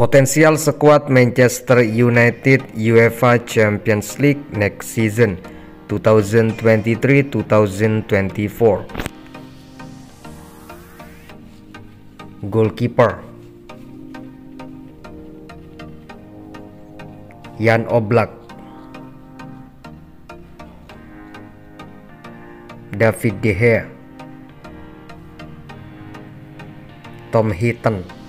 Potensial sekuat Manchester United UEFA Champions League next season 2023-2024 Goalkeeper. Jan Oblak. David De Gea. Tom Heaton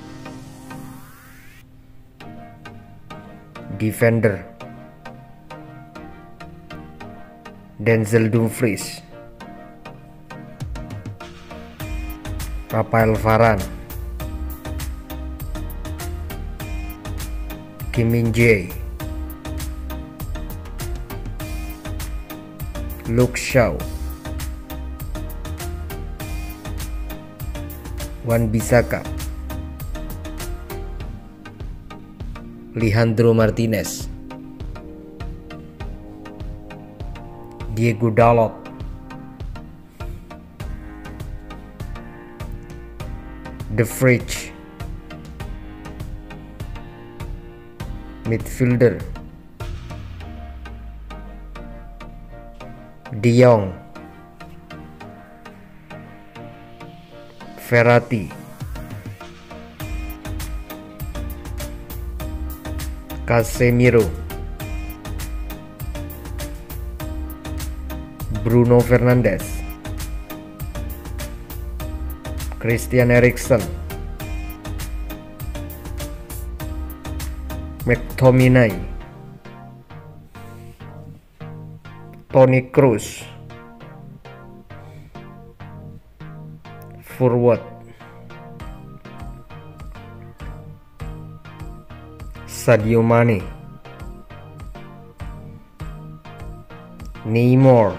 Defender Denzel Dumfries. Rafael Varane Kim Min Jae. Luke Shaw. Wan Bisaka Alejandro Martinez. Diego Dalot. The Fridge Midfielder. De Jong. Ferrati Casemiro. Bruno Fernandes. Christian Eriksen. McTominay. Toni Kroos. Forward Sadio Mane. Neymar.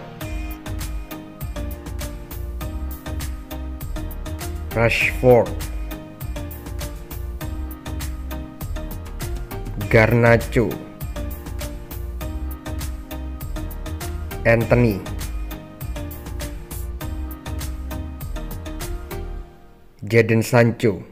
Rashford. Garnacho. Anthony. Jadon Sancho